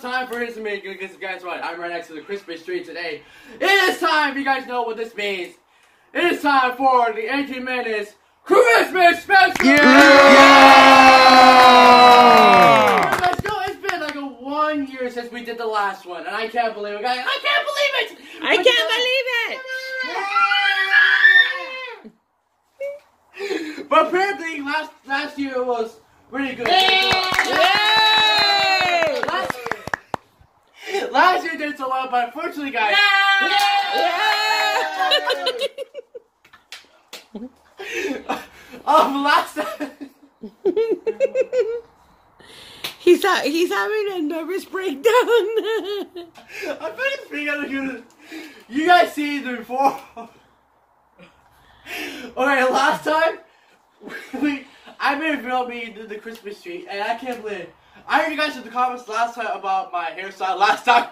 the time for his to make because guys what? I'm right next to the Christmas tree today. It is time, you guys know what this means. It is time for the 18 minutes Christmas special! Yeah! Let's go. It's been like a one year since we did the last one, and I can't believe it, guys. I can't believe it! I can't believe it! But apparently last last year was really good. Yay! Last, last year did so well, but unfortunately, guys. Um, last He's ha- he's having a nervous breakdown. I'm trying to out of. You guys see the before. Alright, last time we I made a video me the, the Christmas tree, and I can't believe it. I heard you guys in the comments last time about my hairstyle last time.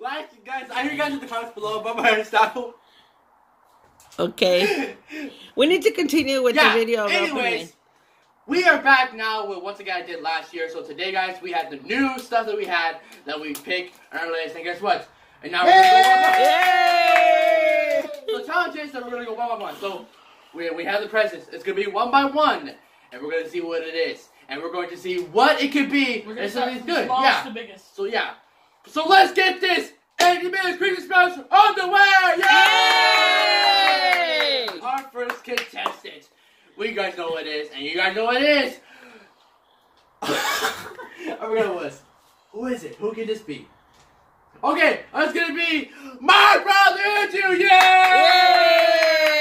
Last guys, I heard you guys in the comments below about my hairstyle. okay. We need to continue with yeah. the video of anyways, opening. we are back now with once again I did last year. So today, guys, we had the new stuff that we had that we picked on our list, and guess what? And now we're gonna go one by Yay! So the challenge is that we're gonna go one by one. So we we have the presents. It's gonna be one by one, and we're gonna see what it is, and we're going to see what it could be. We're gonna and start something from good. smallest Yeah. to biggest. So yeah. So let's get this 80 minutes Christmas special on the way! Yay! Yay! Our first contestant. We guys know what it is, and you guys know what it is. I'm gonna list. Who is it? Who can this be? Okay, it's gonna be my brother to you! Yay!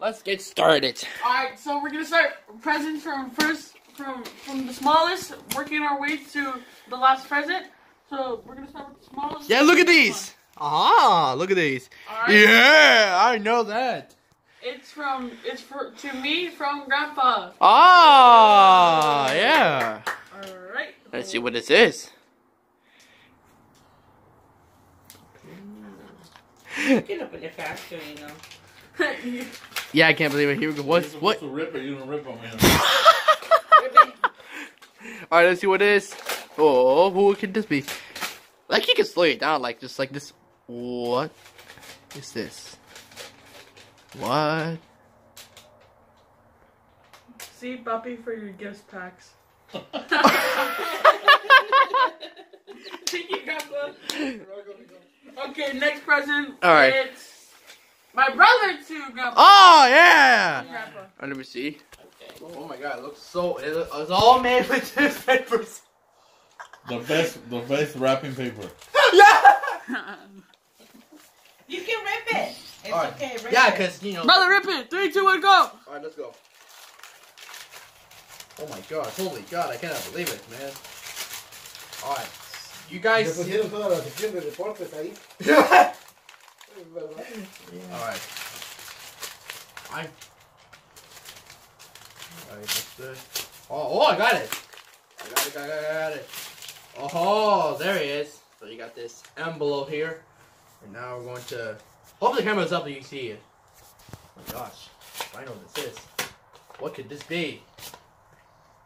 Alright, let's get started. Alright, so we're gonna start presents from first from from the smallest, working our way to the last present. So we're gonna start with the smallest. Yeah, look at these. Ah, look at these. Alright. Yeah, I know that. It's from it's for to me from grandpa. Ah, yeah. Alright. Let's see what this is. Get up in the factory, you know. Yeah, I can't believe it. Here we go. What's You're what? to rip it, you don't rip on me. All right, let's see what it is. Oh, who could this be? Like you can slow it down, like just like this. What is this? What? See, Buppy, for your gift packs. Thank you, grandpa. Okay, next present. Alright. It's my brother too, grandpa. Oh yeah. Grandpa. Uh, let me see. Oh my god, it looks so. It, it's all made with this papers. The best, the best wrapping paper. yeah. You can rip it. It's Alright. okay. Rip Yeah, it. cause you know. Brother, rip it. Three, two, one, go. All right, let's go. Oh my god, holy god, I cannot believe it, man. All right, you guys. pusieron toda la sección de deportes ahí. All Es verdad. right. I. All right. Oh, oh, I got it. I got it, it, got it. Oh, there he is. So you got this envelope here, and now we're going to. Hope the camera's up and you can see it. Oh my gosh, I know what this is. What could this be?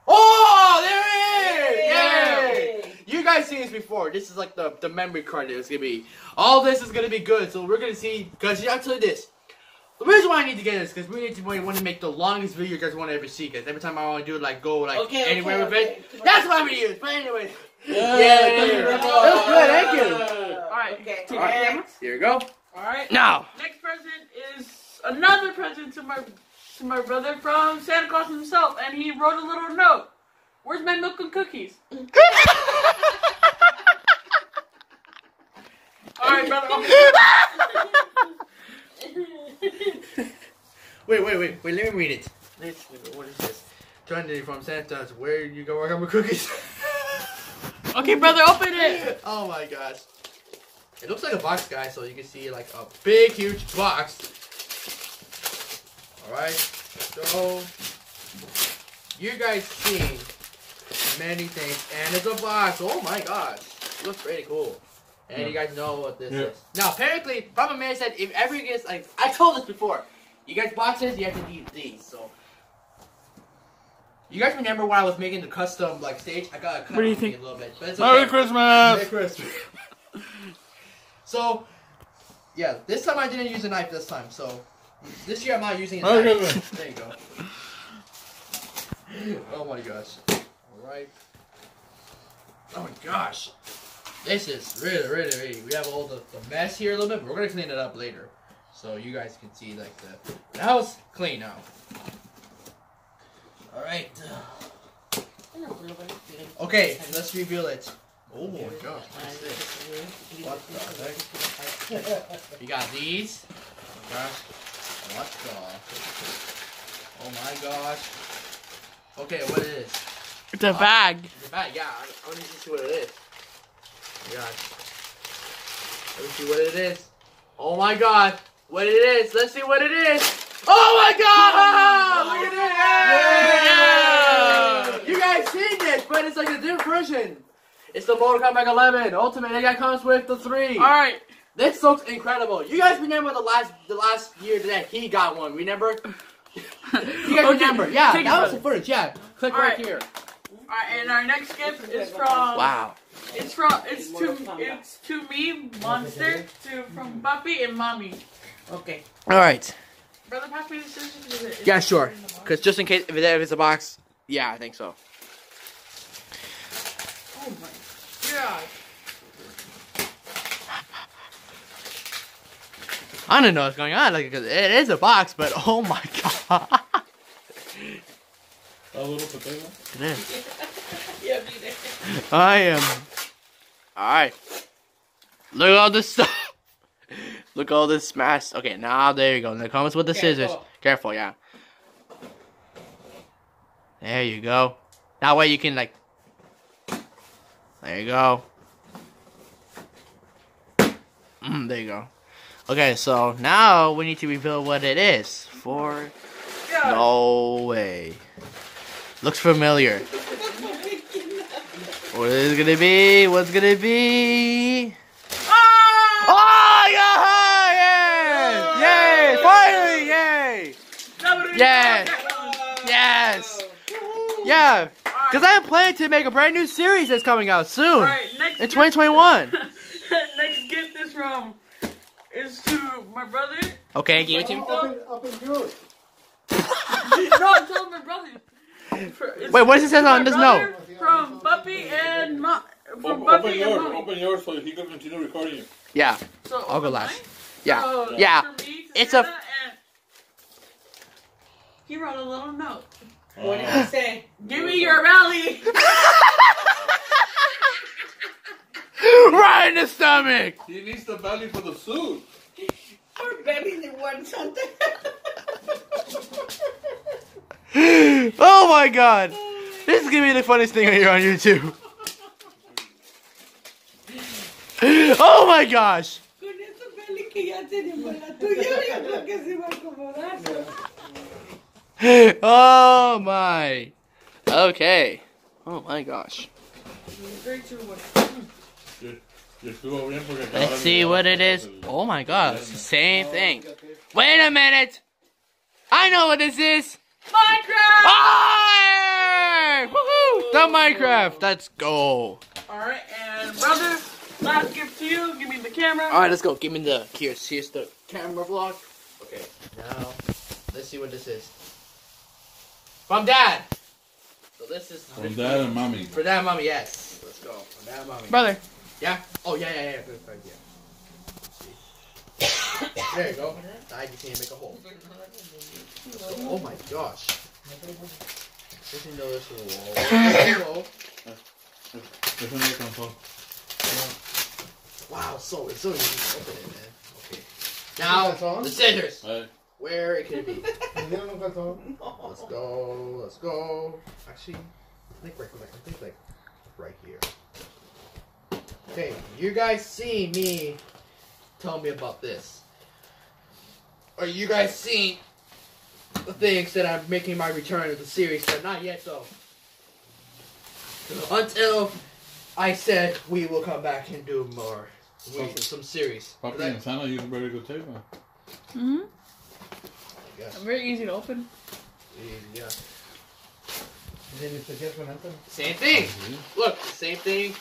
Oh, Oh, there it is! Yay! You guys seen this before. This is like the, the memory card that it's gonna be. All this is gonna be good. So we're gonna see. Because you this. The reason why I need to get this because we need to we want to make the longest video you guys want to ever see. Because every time I want to do it, like go like Okay, anywhere okay, with okay. it, that's why we use. But anyway, Yeah, you very. That was good, thank you. All right. Okay. All right. here we go. All right. Now, Next present is another present to my to my brother from Santa Claus himself, and he wrote a little note. Where's my milk and cookies? All right, brother. wait, wait, wait, wait. Let me read it. Let's, what is this? Twenty from Santa's. Where you go work on my cookies? okay, brother, open it. Oh my gosh. It looks like a box, guys, so you can see like a big, huge box. Alright, so you guys seen many things, and it's a box. Oh my gosh, it looks pretty cool. And you guys know what this Yeah. is. Now, apparently, Papa Man said if ever you get like I told this before, you guys boxes, you have to eat these. So You guys remember when I was making the custom like stage? I got cut What do you think? a little bit, but it's Merry. Christmas! Merry Christmas. so, yeah, this time I didn't use a knife. This time, so this year I'm not using a knife. There you go. Oh my gosh. Alright. Oh my gosh. This is really, really, really. We have all the, the mess here a little bit, we're gonna clean it up later. So you guys can see like the, the house clean now. Alright. Okay, let's reveal it. Oh my gosh. What's this? What the heck? You got these. Oh my gosh. What the? Oh my gosh. Okay, what is it is? It's a bag. The bag, yeah. I, want to see what it is. Oh my gosh. Let me see what it is. Oh my god. What it is. Let's see what it is. Oh my god! Look at it! Yeah! You guys seen this, but it's like a different version. It's the Mortal Kombat 11 Ultimate. It comes with the three. All right. This looks incredible. You guys remember the last the last year that he got one? Remember? you guys Okay, remember? Yeah, take that was the footage. Yeah, click All right, right. here. All right, and our next gift is from. Wow. It's from. It's to. It's to me, monster, to from Buffy and Mommy. Okay. All right. Brother, pass me the scissors. Is it- is Yeah, sure. in the box? Cause just in case if, it, if it's a box, yeah, I think so. Oh my god. I don't know what's going on. like, cause it is a box, but oh my god, A little potato. it is. Yeah, be there. I am. All right. Look at all this stuff. Look at all this mess. Okay, now there you go. Now comes with the scissors. Careful. Careful, yeah. There you go. That way you can like. There you go. Mm, there you go. Okay, so now we need to reveal what it is. For no way. Looks familiar. What is it gonna be? What's it gonna be? Ah! Oh yeah! Yay! Yay! Finally! Yay! Yes. Yes! Yeah! Because I am planning to make a brand new series that's coming out soon All right, next. in gift- 2021. next gift is from. Is to my brother. Okay, give it to me. Open, open yours. no, I'm telling my brother. It's Wait, what does it say on this brother note? From Buffy and Mo- from Open, Buffy open and yours. Mommy. Open yours so he can continue recording you. Yeah, So I'll go open last. mine. Yeah, So, yeah. for me, It's a- Savannah, and He wrote a little note. What did he ah. say? Give me your rally. right in the stomach. He needs the belly for the suit. Poor baby, they want something. Oh my god, this is gonna be the funniest thing here on YouTube. Oh my gosh. Con esa peli que ya tenemos la tuya, yo creo que se va a acomodar. Oh my. Okay. Oh my gosh. Three, two, one. Yo estuvo bien porque acaba Let's see what it is. Oh my god, it's the same thing. Wait a minute. I know what this is. Minecraft. Oh! Woohoo! The Minecraft. Let's go. All right, and brother, last gift to you. Give me the camera. All right, let's go. Give me the here's here's the camera vlog. Okay, now let's see what this is. From Dad. So this is From dad and mommy. for Dad, and Mommy. Yes. Let's go. From Dad, and Mommy. Brother. Yeah. Oh yeah, yeah, yeah. Good, good, yeah. There you go. I just need to make a hole. Oh my gosh. Didn't know this was a wall. Whoa. Eso no. Wow, so it's so easy to open it, man. Okay. Now the scissors. Where it could be. Me dieron un calzón. Let's go. Let's go. Actually, I think right, I think like right here. Okay, you guys see me tell me about this. Or you guys seen the things that I'm making my return to the series, but not yet though. Until I said we will come back and do more. We, some series. Papi That- and Sana use very good tape. man. Mm-hmm. yes. Very easy to open. Yeah. Then it's again con Anthony. Same thing. Look, same thing.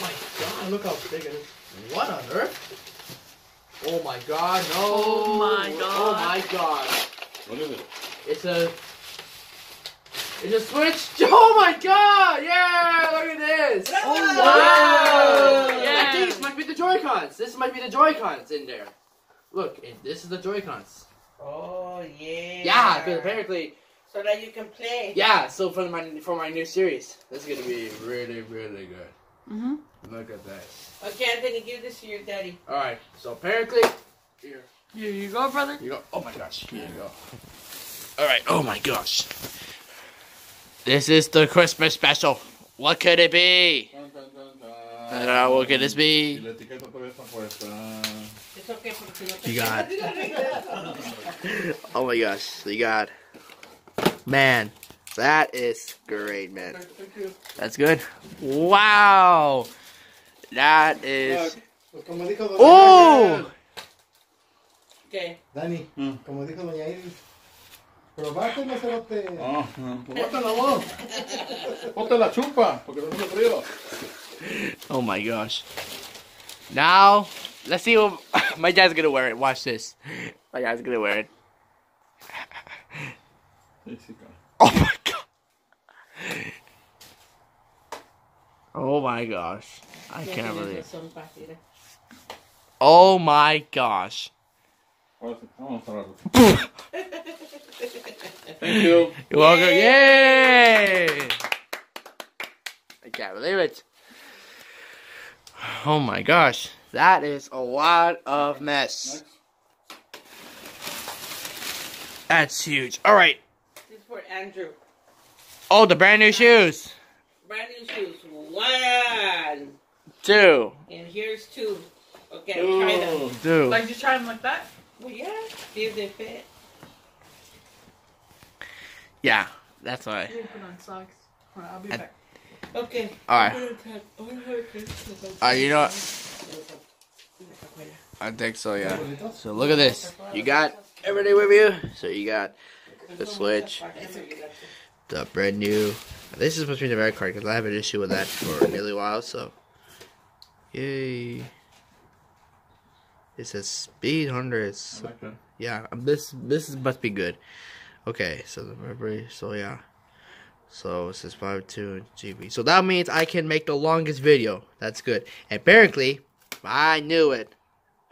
My God, look how big it is. What on earth? Oh my God, no. Oh my god! Oh my God. What is it? It's a. It's a switch. Oh my God! Yeah, look at this. Oh, wow! Yeah. I think this might be the Joy Cons. This might be the Joy Cons in there. Look, and this is the Joy Cons. Oh, yeah. Yeah, because apparently, So that you can play. yeah. So for my for my new series, this is gonna be really really good. Mm-hmm. Look at that. Okay, Anthony, give this to your daddy. All right. So apparently, here Here you go, brother. you go. Oh my gosh. Here you go. All right. Oh my gosh. This is the Christmas special. What could it be? Tan, tan, tan, I don't know. What could this be? la etiqueta todavía está puesta. It's okay porque si no te You got- quedas. Oh my gosh. You got. Man, that is great, man. That's good. Wow. That is. Pues como dijo Doña Oh. Okay. Dani, Mm. como dijo Doña Iris. Probate no cerote. Ah, bótate la voz. Ponte la chupa, porque no se frío. Oh my gosh. Now, let's see what my dad's gonna wear it. Watch this. My dad's gonna wear it. Sí, sí, cara. Oh my god. Oh my gosh. I can't believe it. Oh my gosh. Ahora sí, vamos a cerrarlo. Thank you. You're welcome. Yay! I can't believe it. Oh my gosh. That is a lot of mess. That's huge. Alright. This is for Andrew. Oh, the brand new shoes. Brand new shoes. One. Two. And here's two. Okay, try them. Ooh. Two. Like just try them like that. Well, yeah. See if they fit. Yeah, that's why. I'm put on socks. Alright, I'll be And- back. Okay. Alright. I'm gonna cut- I'm gonna cut- Uh, you know what? I think so, yeah. So look at this. You got everything with you. So you got the Switch, the brand new. This is supposed to be the red card because I have an issue with that for nearly a really while. So, yay! It says speed hundreds. Like. Yeah, this this must be good. Okay, so the memory. So yeah, so it says five two GB. So that means I can make the longest video. That's good. Apparently, I knew it.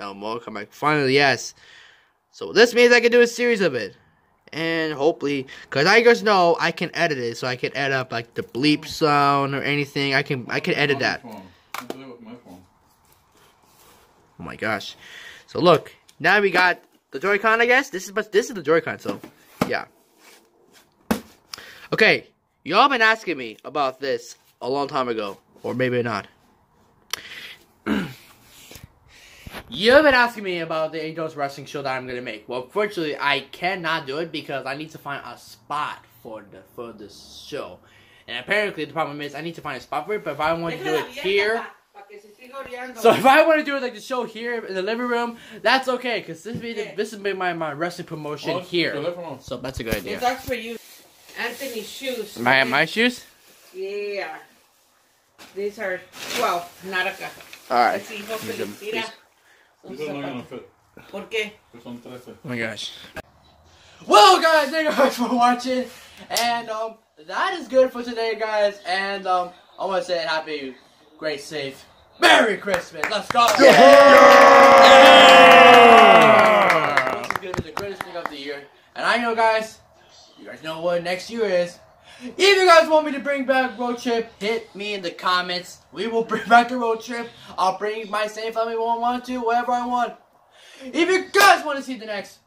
No more back. Finally, yes. So this means I can do a series of it. And hopefully, because I just know I can edit it, so I can add up like the bleep sound or anything. I can I can edit that. phone. I do it with my phone. Oh my gosh. So look, now we got the Joy-Con, I guess. This is but this is the Joy-Con, so yeah. Okay, y'all been asking me about this a long time ago, or maybe not. You've been asking me about the Angels Wrestling show that I'm gonna make. Well, fortunately, I cannot do it because I need to find a spot for the for this show. And apparently, the problem is I need to find a spot for it. But if I want to do it here, so if I want to do it like the show here in the living room, that's okay because this be the, Okay. this is be my my wrestling promotion Oh, here. So that's a good Well, idea. that's for you. Anthony's shoes. My my shoes. Yeah. These are 12, not acá. All right. Así, hijo, These are- Feliz, mira. Son These are not gonna zapatos. fit. ¿Por qué? Que son 13. Oh my gosh. Well, guys, thank you guys for watching, and um, that is good for today, guys. And um, I want to say happy, great, safe, Merry Christmas. Let's go. This is gonna be the greatest thing of the year, and I know, guys. You guys know what next year is. If you guys want me to bring back road trip, hit me in the comments. We will bring back the road trip. I'll bring my same family when I want to, whatever I want. If you guys want to see the next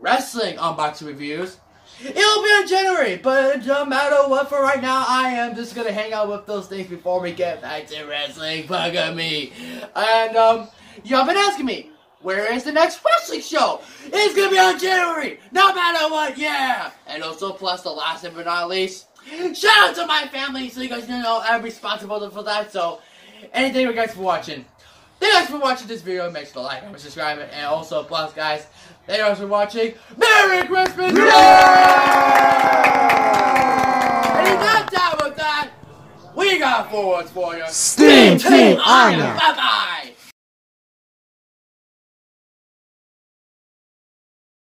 wrestling unboxing reviews, it'll be in January. But no matter what, for right now, I am just gonna hang out with those things before we get back to wrestling. Fuck me. And um, y'all been asking me. Where is the next wrestling show? It's gonna be on January, no matter what, yeah! And also, plus the last but not least, shout out to my family so you guys know I'm responsible for that. So, anything you guys for watching. Thank you guys for watching this video. Make sure to like, comment, subscribe, and also, plus, guys, Thank you guys for watching Merry Christmas! Yeah! And if not done with that, we got forwards for you. Steam Team Iron! Bye-bye!